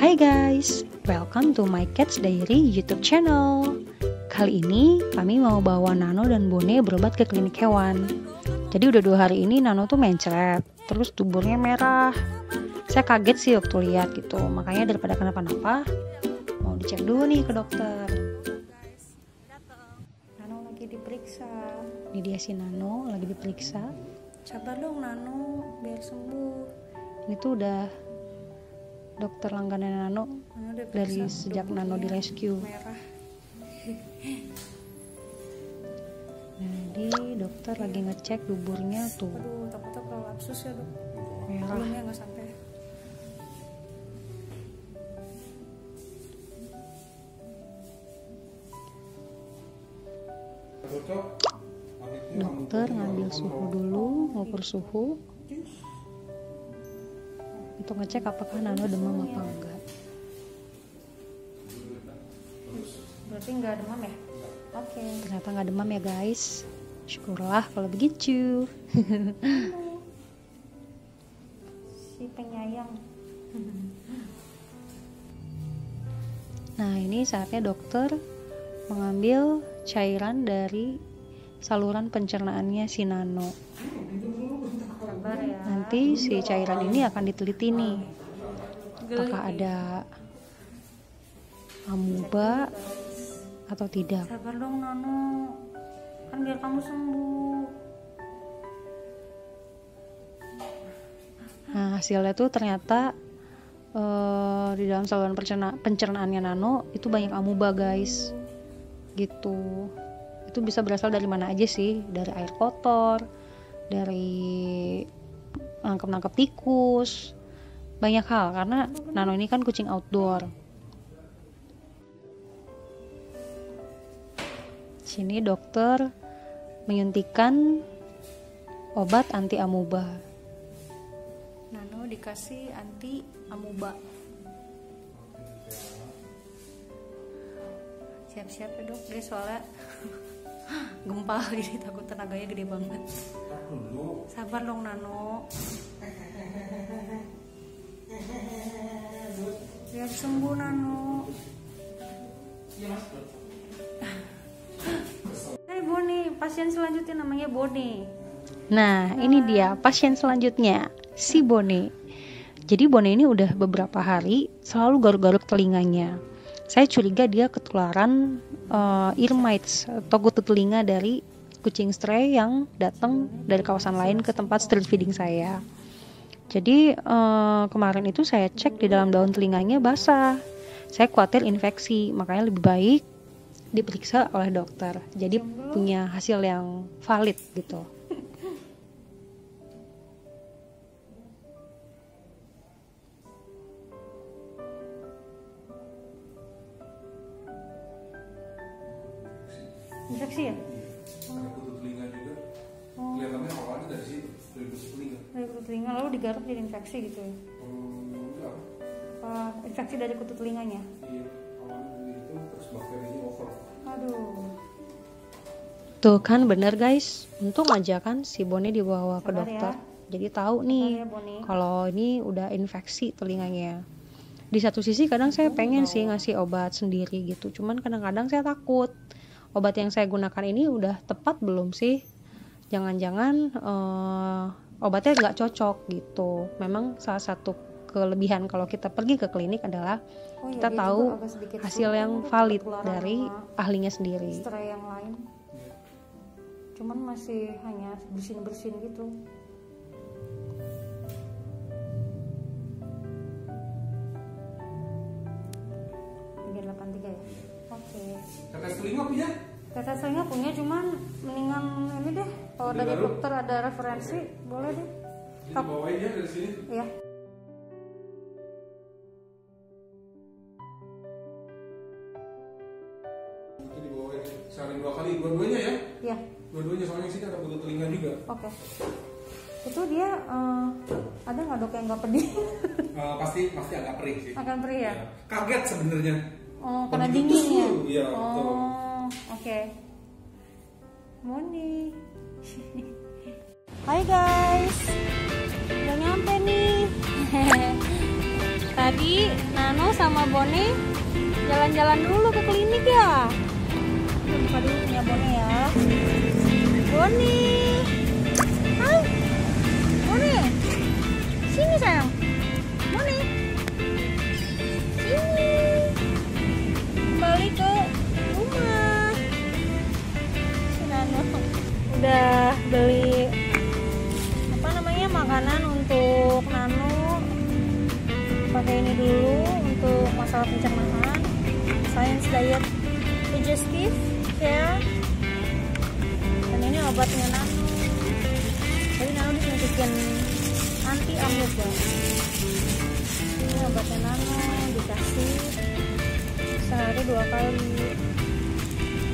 Hai guys, welcome to my Cats Diary YouTube channel. Kali ini kami mau bawa Nano dan Bone berobat ke klinik hewan. Jadi udah dua hari ini Nano tuh mencret, terus tuburnya merah. Saya kaget sih waktu lihat gitu, makanya daripada kenapa-napa, mau dicek dulu nih ke dokter. Nano lagi diperiksa. Ini dia si Nano lagi diperiksa. Sabar dong Nano, biar sembuh. Ini tuh udah dokter langganan Nano dari sejak Nano di rescue. Jadi dokter lagi ngecek duburnya tuh. Aduh, takutnya prolapsus ya dok. Merah. Belumnya nggak sampai. Dokter ngambil suhu dulu, ngukur suhu. Untuk ngecek apakah Nano demam apa enggak. Berarti nggak demam ya? Oke. Ternyata nggak demam ya guys. Syukurlah kalau begitu. Si penyayang. Nah, ini saatnya dokter mengambil cairan dari saluran pencernaannya si Nano. Ya. Nanti si cairan ini akan diteliti nih. Apakah ada amuba atau tidak. Sabar dong Nano. Kan biar kamu sembuh. Nah, hasilnya tuh ternyata eh, di dalam saluran pencerna pencernaannya Nano itu banyak amuba, guys. Gitu. Itu bisa berasal dari mana aja sih? Dari air kotor, dari nangkep-nangkep tikus, banyak hal karena Nano ini kan kucing outdoor. Sini dokter menyuntikkan obat anti amuba. Nano dikasih anti amuba. Siap-siap ya dok, dia soalnya gempa jadi takut tenaganya gede banget. Sabar dong Nano. Biar sembuh Nano. Hai Boni, pasien selanjutnya namanya Boni. Nah, ini dia pasien selanjutnya, si Bone. Jadi Bone ini udah beberapa hari selalu garuk-garuk telinganya. Saya curiga dia ketularan eh, ear mites atau kutu telinga dari kucing stray yang datang dari kawasan lain ke tempat street feeding saya. Jadi eh, kemarin itu saya cek di dalam daun telinganya basah. Saya khawatir infeksi, makanya lebih baik diperiksa oleh dokter. Jadi punya hasil yang valid gitu. Infeksi ya? Ada kutu telinga juga. Kelihatannya awalnya dari situ, dari kutu telinga. Dari kutu telinga lalu digaruk jadi infeksi gitu ya? Hmm, enggak. Apa infeksi dari kutu telinganya? Iya, awalnya itu terus bakterinya over. Aduh. Tuh kan bener guys, untung aja kan si Bone dibawa ke Sabar dokter. ya. Jadi tahu nih Sabar ya, kalau ini udah infeksi telinganya. Di satu sisi kadang saya pengen sih ngasih obat sendiri gitu, cuman kadang-kadang saya takut obat yang saya gunakan ini udah tepat belum sih? Jangan-jangan eh, obatnya nggak cocok gitu. Memang salah satu kelebihan kalau kita pergi ke klinik adalah Oh iya, kita tahu hasil yang valid dari ahlinya sendiri. yang lain. Cuman masih hanya bersin-bersin gitu. Tetes telinga punya? Tetes telinga punya cuman mendingan ini deh. Kalau dari Digaruk? dokter ada referensi, boleh deh. Jadi bawain ya dari sini. Iya. Itu dibawain sehari dua kali, dua-duanya ya. Iya. Dua-duanya soalnya sini ada kutu telinga juga. Oke. Itu dia eh, ada nggak dok yang nggak pedih? Eh, pasti pasti agak perih sih. Akan perih ya? Iya. Kaget sebenarnya. Oh, karena dingin ya? Iya, betul. Oh, oke. Moni. Hai guys. Udah nyampe nih. tadi Nano sama Bone jalan-jalan dulu ke klinik ya buka dulu punya Bone ya Bone udah beli apa namanya makanan untuk Nano. Pakai ini dulu untuk masalah pencernaan. Science diet digestive ya dan ini obatnya Nano. Jadi Nano disuntikin anti amut ya ini obatnya Nano dikasih sehari dua kali.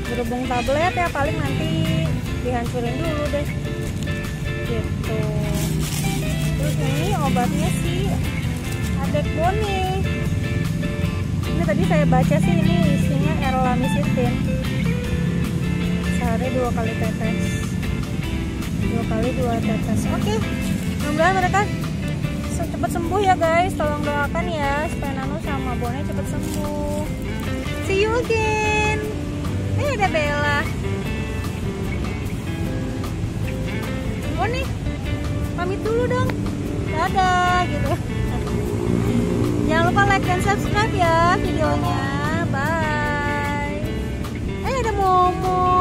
Berhubung tablet ya paling nanti dihancurin dulu deh. Gitu. Terus ini obatnya sih adek bone ini tadi saya baca sih ini isinya erlamisitin sehari dua kali tetes. Dua kali dua tetes. Oke mudah-mudahan mereka cepat sembuh ya guys. Tolong doakan ya supaya Nano sama Bone cepat sembuh. See you again. Eh ada Bella Bone pamit dulu dong. Dadah gitu. Jangan lupa like dan subscribe ya videonya. Bye. Eh ada Momo